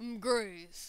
Grace.